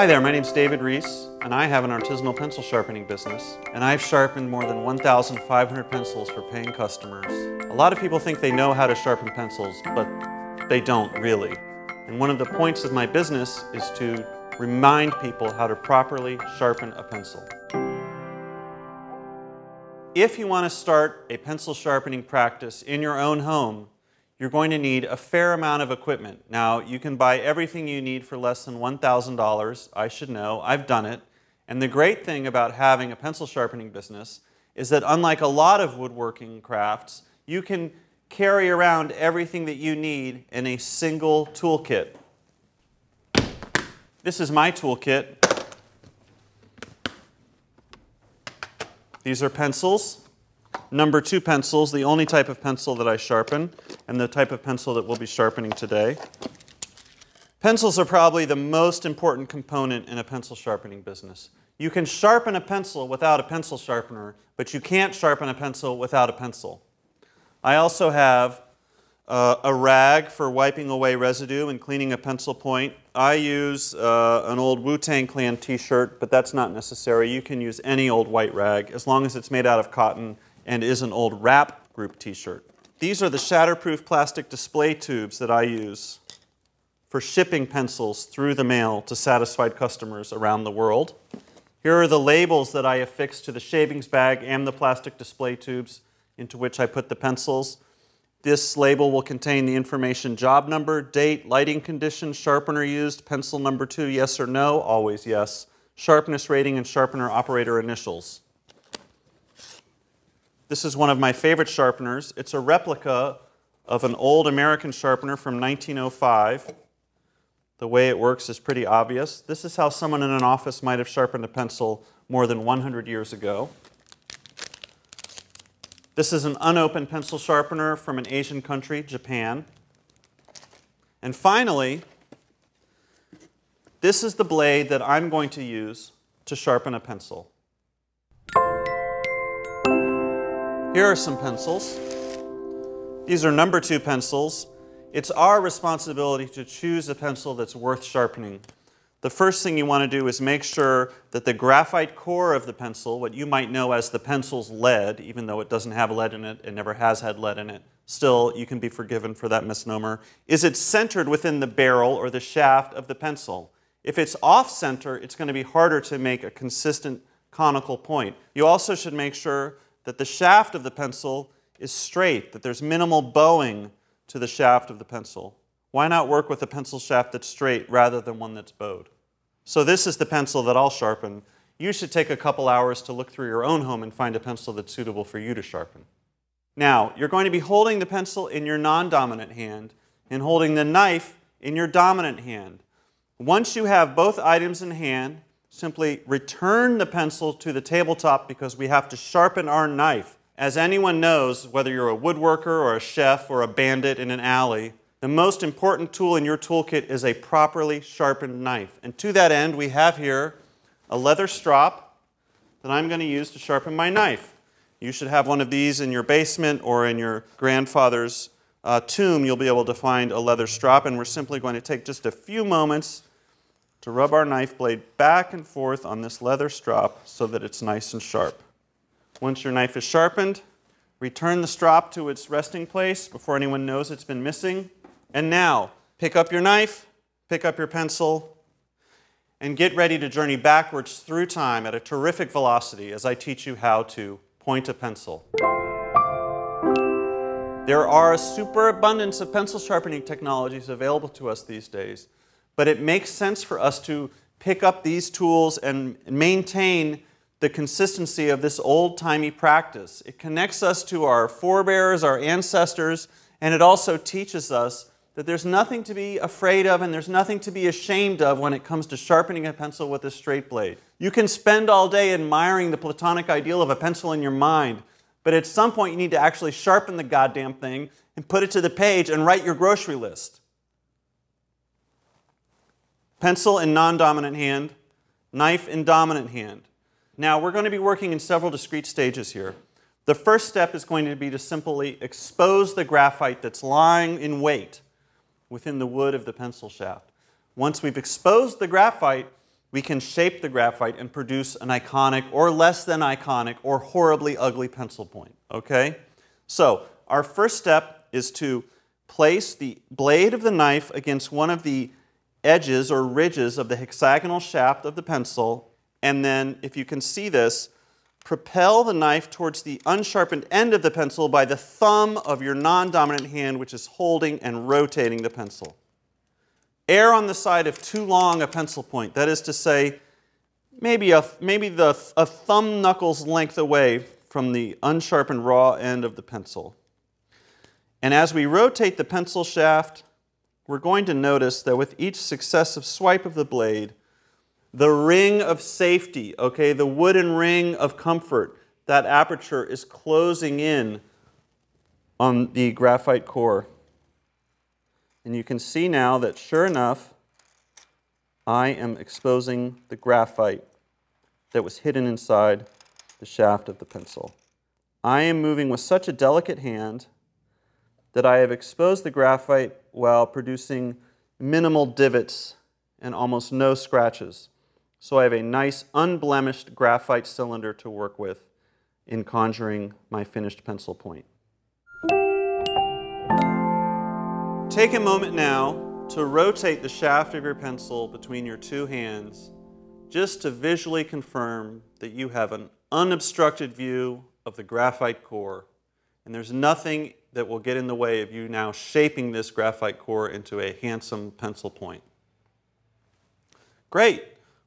Hi there, my name's David Rees, and I have an artisanal pencil sharpening business, and I've sharpened more than 1,500 pencils for paying customers. A lot of people think they know how to sharpen pencils, but they don't really. And one of the points of my business is to remind people how to properly sharpen a pencil. If you want to start a pencil sharpening practice in your own home, you're going to need a fair amount of equipment. Now, you can buy everything you need for less than $1,000. I should know, I've done it. And the great thing about having a pencil sharpening business is that unlike a lot of woodworking crafts, you can carry around everything that you need in a single toolkit. This is my toolkit. These are pencils. Number two pencils, the only type of pencil that I sharpen, and the type of pencil that we'll be sharpening today. Pencils are probably the most important component in a pencil sharpening business. You can sharpen a pencil without a pencil sharpener, but you can't sharpen a pencil without a pencil. I also have uh, a rag for wiping away residue and cleaning a pencil point. I use uh, an old Wu-Tang Clan t-shirt, but that's not necessary. You can use any old white rag as long as it's made out of cotton and is an old rap group t-shirt. These are the shatterproof plastic display tubes that I use for shipping pencils through the mail to satisfied customers around the world. Here are the labels that I affix to the shavings bag and the plastic display tubes into which I put the pencils. This label will contain the information job number, date, lighting condition, sharpener used, pencil number two, yes or no, always yes, sharpness rating, and sharpener operator initials. This is one of my favorite sharpeners. It's a replica of an old American sharpener from 1905. The way it works is pretty obvious. This is how someone in an office might have sharpened a pencil more than 100 years ago. This is an unopened pencil sharpener from an Asian country, Japan. And finally, this is the blade that I'm going to use to sharpen a pencil. Here are some pencils. These are number two pencils. It's our responsibility to choose a pencil that's worth sharpening. The first thing you want to do is make sure that the graphite core of the pencil, what you might know as the pencil's lead, even though it doesn't have lead in it, it never has had lead in it, still you can be forgiven for that misnomer, is it centered within the barrel or the shaft of the pencil. If it's off center, it's going to be harder to make a consistent conical point. You also should make sure that the shaft of the pencil is straight, that there's minimal bowing to the shaft of the pencil. Why not work with a pencil shaft that's straight rather than one that's bowed? So this is the pencil that I'll sharpen. You should take a couple hours to look through your own home and find a pencil that's suitable for you to sharpen. Now, you're going to be holding the pencil in your non-dominant hand and holding the knife in your dominant hand. Once you have both items in hand, simply return the pencil to the tabletop because we have to sharpen our knife. As anyone knows, whether you're a woodworker or a chef or a bandit in an alley, the most important tool in your toolkit is a properly sharpened knife. And to that end, we have here a leather strop that I'm going to use to sharpen my knife. You should have one of these in your basement or in your grandfather's uh, tomb. You'll be able to find a leather strop, and we're simply going to take just a few moments to rub our knife blade back and forth on this leather strop so that it's nice and sharp. Once your knife is sharpened, return the strop to its resting place before anyone knows it's been missing. And now, pick up your knife, pick up your pencil, and get ready to journey backwards through time at a terrific velocity as I teach you how to point a pencil. There are a superabundance of pencil sharpening technologies available to us these days, but it makes sense for us to pick up these tools and maintain the consistency of this old-timey practice. It connects us to our forebears, our ancestors, and it also teaches us that there's nothing to be afraid of and there's nothing to be ashamed of when it comes to sharpening a pencil with a straight blade. You can spend all day admiring the platonic ideal of a pencil in your mind, but at some point you need to actually sharpen the goddamn thing and put it to the page and write your grocery list. Pencil in non-dominant hand, knife in dominant hand. Now we're going to be working in several discrete stages here. The first step is going to be to simply expose the graphite that's lying in wait within the wood of the pencil shaft. Once we've exposed the graphite, we can shape the graphite and produce an iconic or less than iconic or horribly ugly pencil point, okay? So our first step is to place the blade of the knife against one of the edges or ridges of the hexagonal shaft of the pencil, and then, if you can see this, propel the knife towards the unsharpened end of the pencil by the thumb of your non-dominant hand, which is holding and rotating the pencil. Err on the side of too long a pencil point, that is to say, maybe, a, maybe the, a thumb knuckle's length away from the unsharpened raw end of the pencil. And as we rotate the pencil shaft, we're going to notice that with each successive swipe of the blade, the ring of safety, okay, the wooden ring of comfort, that aperture is closing in on the graphite core. And you can see now that sure enough, I am exposing the graphite that was hidden inside the shaft of the pencil. I am moving with such a delicate hand that I have exposed the graphite while producing minimal divots and almost no scratches. So I have a nice unblemished graphite cylinder to work with in conjuring my finished pencil point. Take a moment now to rotate the shaft of your pencil between your two hands just to visually confirm that you have an unobstructed view of the graphite core and there's nothing that will get in the way of you now shaping this graphite core into a handsome pencil point. Great,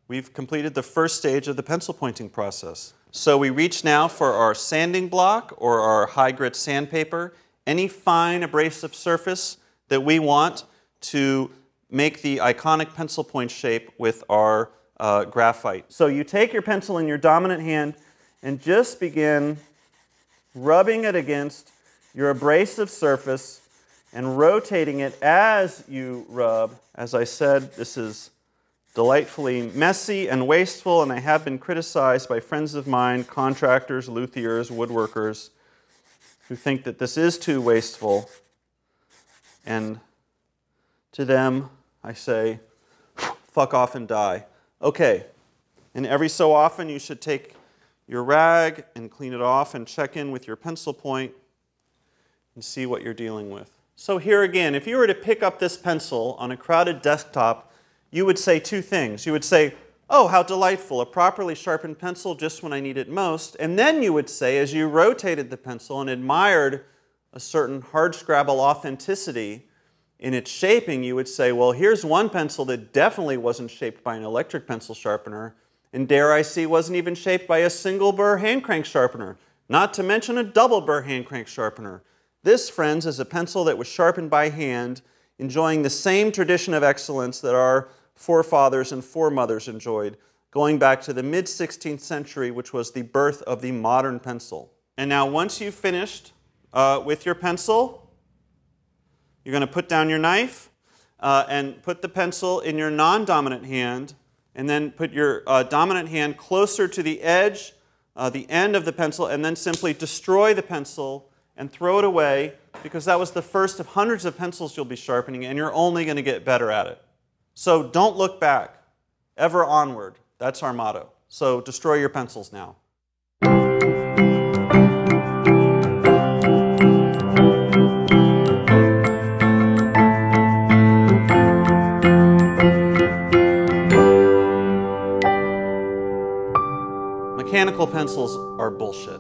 we've completed the first stage of the pencil pointing process. So we reach now for our sanding block or our high grit sandpaper, any fine abrasive surface that we want to make the iconic pencil point shape with our uh, graphite. So you take your pencil in your dominant hand and just begin rubbing it against your abrasive surface and rotating it as you rub. As I said, this is delightfully messy and wasteful, and I have been criticized by friends of mine, contractors, luthiers, woodworkers, who think that this is too wasteful. And to them, I say, fuck off and die. Okay, and every so often you should take your rag and clean it off and check in with your pencil point and see what you're dealing with. So here again, if you were to pick up this pencil on a crowded desktop, you would say two things. You would say, oh, how delightful, a properly sharpened pencil just when I need it most. And then you would say, as you rotated the pencil and admired a certain hardscrabble authenticity in its shaping, you would say, well, here's one pencil that definitely wasn't shaped by an electric pencil sharpener, and dare I say wasn't even shaped by a single burr hand crank sharpener, not to mention a double burr hand crank sharpener. This, friends, is a pencil that was sharpened by hand, enjoying the same tradition of excellence that our forefathers and foremothers enjoyed, going back to the mid 16th century, which was the birth of the modern pencil. And now, once you've finished uh, with your pencil, you're going to put down your knife uh, and put the pencil in your non dominant hand, and then put your uh, dominant hand closer to the edge, uh, the end of the pencil, and then simply destroy the pencil and throw it away because that was the first of hundreds of pencils you'll be sharpening and you're only going to get better at it. So don't look back, ever onward. That's our motto. So destroy your pencils now. Mechanical pencils are bullshit.